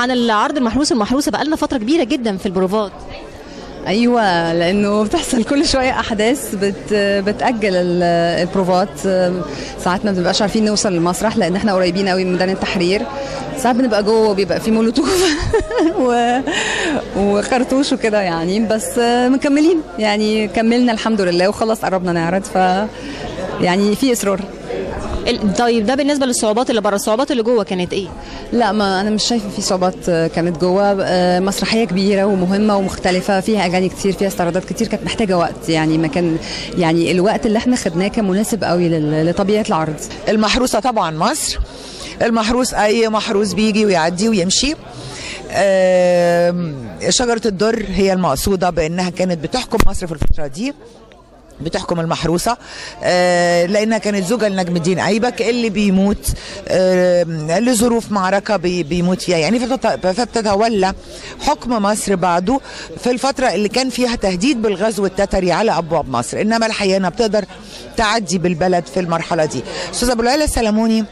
عن العرض المحروس المحروسه بقالنا فترة كبيرة جدا في البروفات أيوه لأنه بتحصل كل شوية أحداث بت بتأجل ال- البروفات. ساعات ما بنبقاش عارفين نوصل للمسرح لأن إحنا قريبين قوي من ميدان التحرير. ساعات بنبقى جوه بيبقى في مولوتوف و... وخرطوش وكده يعني. بس مكملين يعني كملنا الحمد لله وخلاص قربنا نعرض. ف يعني في إصرار. طيب ده بالنسبة للصعوبات اللي بره. الصعوبات اللي جوه كانت إيه؟ لا ما أنا مش شايفة في صعوبات آه، كانت جوه. آه، مسرحية كبيرة ومهمة ومختلفة فيها أغاني كتير فيها استعراضات كتير كانت محتاجة وقت. يعني ما كان يعني الوقت اللي إحنا خدناه كان مناسب قوي لطبيعة العرض. المحروسة طبعا مصر. المحروس أي محروس بيجي ويعدي ويمشي. آم، شجرة الدر هي المقصودة بأنها كانت بتحكم مصر في الفترة دي. بتحكم المحروسة. آه، لأنها كانت زوجة لنجم الدين أيبك اللي بيموت آه، لظروف معركة بي- بيموت فيها. يعني فبتت- فبتتولى حكم مصر بعده في الفترة اللي كان فيها تهديد بالغزو التتري على أبواب مصر. إنما الحقيقة بتقدر تعدي بالبلد في المرحلة دي. أستاذ أبو العلا السلموني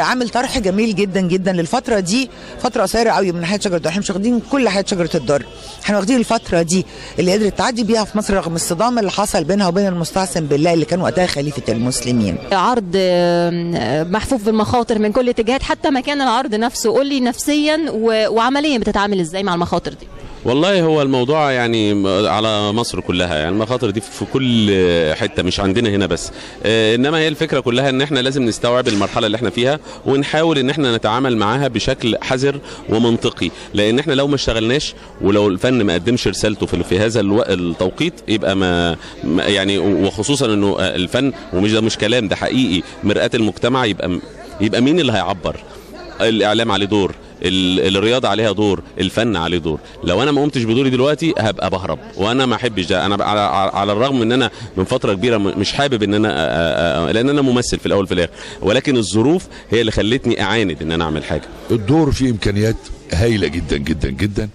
عامل طرح جميل جدا جدا للفترة دي. فترة قصيرة قوي من حياة شجرة الدر إحنا مش واخدين كل حياة شجرة الدر إحنا واخدين الفترة دي اللي قدرت تعدي بيها في مصر رغم الصدام اللي حصل بينها وبين المستعصم بالله اللي كان وقتها خليفة المسلمين. عرض آه، محفوف بالمخاطر من كل اتجاهات حتى مكان العرض نفسه. قول لي نفسيا وعمليا بتتعامل إزاي مع المخاطر دي؟ والله هو الموضوع يعني على مصر كلها يعني المخاطر دي في كل حتة مش عندنا هنا بس. آه، إنما هي الفكرة كلها إن إحنا لازم نستوعب المرحلة اللي إحنا فيها ونحاول إن إحنا نتعامل معاها بشكل حذر ومنطقي. لأن إحنا لو ما اشتغلناش ولو الفن ما قدمش رسالته في في هذا التوقيت يبقى ما يعني وخصوصا إنه الفن ومش ده مش كلام ده حقيقي. مرآة المجتمع يبقى يبقى مين اللي هيعبر؟ الإعلام عليه دور. الرياضة عليها دور الفن عليه دور. لو أنا ما قمتش بدوري دلوقتي هبقى بهرب وأنا ما أحبش ده. أنا على, الرغم إن أنا من فترة كبيرة مش حابب إن أنا أ- أ- أ- لأن أنا ممثل في الأول في الآخر. ولكن الظروف هي اللي خلتني أعاند إن أنا أعمل حاجة. الدور فيه إمكانيات هايلة جدا جدا جدا.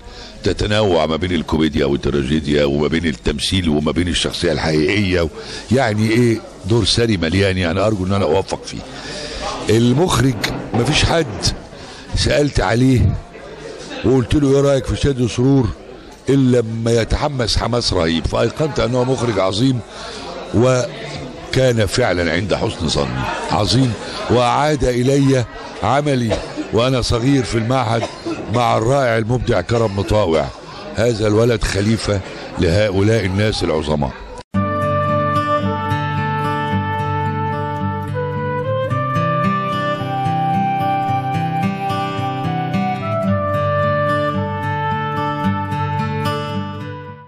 تتنوع ما بين الكوميديا والتراجيديا وما بين التمثيل وما بين الشخصية الحقيقية. و... يعني إيه دور ثري مليان؟ يعني أرجو إن أنا أوفق فيه. المخرج مفيش حد سألت عليه وقلت له إيه رأيك في شادي سرور الا لما يتحمس حماس رهيب؟ فأيقنت أنه مخرج عظيم وكان فعلا عند حسن ظني عظيم وأعاد إلي عملي وأنا صغير في المعهد مع الرائع المبدع كرم مطاوع. هذا الولد خليفة لهؤلاء الناس العظماء.